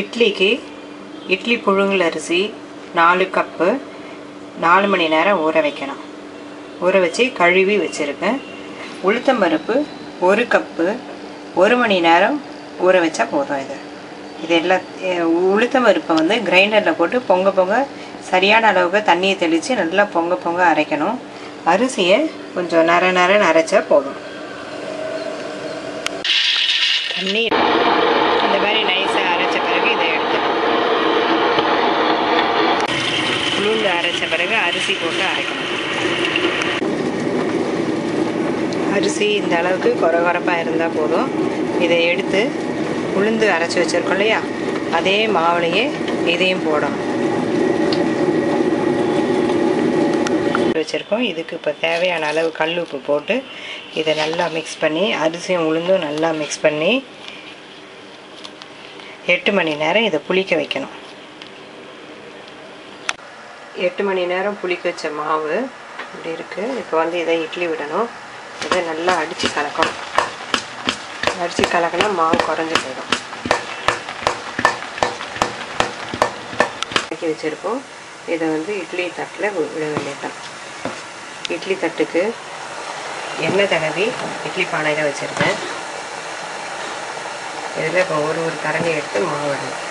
இட்லிக்கு இட்லி புழுங்கல் அரிசி நாலு கப்பு நாலு மணி நேரம் ஊற வைக்கணும். ஊற வச்சு கழுவி வச்சுருக்கேன். உளுத்தம்பருப்பு ஒரு கப்பு ஒரு மணி நேரம் ஊற வச்சா போதும் இது. இது எல்லா உளுத்தம்பருப்பை வந்து கிரைண்டரில் போட்டு பொங்க பொங்க சரியான அளவுக்கு தண்ணியை தெளித்து நல்லா பொங்க பொங்க அரைக்கணும். அரிசியை கொஞ்சம் நர நரன்னு அரைச்சா போதும். தண்ணி இந்த மாதிரி நைஸாக அரைச்ச பிறகு இதை எடுத்துக்கணும் உளுந்து அரைச்ச பிறகு அரிசி போட்டு அரைக்கணும். அரிசி இந்த அளவுக்கு குறை இருந்தால் போதும். இதை எடுத்து உளுந்து அரைச்சி வச்சுருக்கோம் இல்லையா? அதே மாவுலையே இதையும் போடணும். வச்சுருக்கோம். இதுக்கு இப்போ தேவையான அளவு கல் உப்பு போட்டு இதை நல்லா மிக்ஸ் பண்ணி அரிசியும் உளுந்தும் நல்லா மிக்ஸ் பண்ணி எட்டு மணி நேரம் இதை புளிக்க வைக்கணும். எட்டு மணி நேரம் புளிக்க வச்ச மாவு இப்படி இருக்குது இப்போ வந்து இதை இட்லி விடணும். இதை நல்லா அடித்து கலக்கணும். அடித்து கலக்கினா மாவு குறைஞ்சி போயிடும். கலக்கி வச்சுருப்போம். இதை வந்து இட்லி தட்டில் விட வேண்டியதான் இட்லி தட்டுக்கு எண்ணெய் தடவி இட்லி பானையில் வச்சுருக்கேன். இதில் இப்போ ஒரு ஒரு கரண்டி எடுத்து மாவு விடணும்.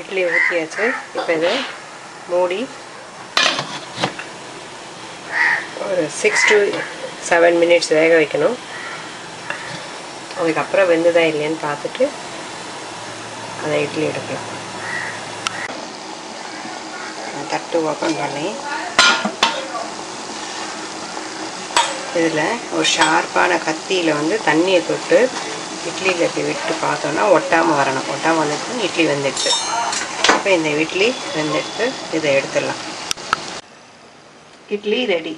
இட்லி ஊற்றியாச்சு இப்போ இதை மூடி ஒரு சிக்ஸ் டு செவன் மினிட்ஸ் வேக வைக்கணும். அதுக்கப்புறம் வெந்துதா இல்லையான்னு பார்த்துட்டு அதை இட்லி எடுக்கலாம். தட்டு ஓப்பன் பண்ணி இதில் ஒரு ஷார்ப்பான கத்தியில் வந்து தண்ணியை தொட்டு இட்லியில் இப்படி விட்டு பார்த்தோன்னா ஒட்டாமல் வரணும். ஒட்டாமல் வந்துட்டு இட்லி வெந்துடுச்சு. இப்போ இந்த இட்லி வெந்துடுத்து இதை எடுத்துடலாம். இட்லி ரெடி.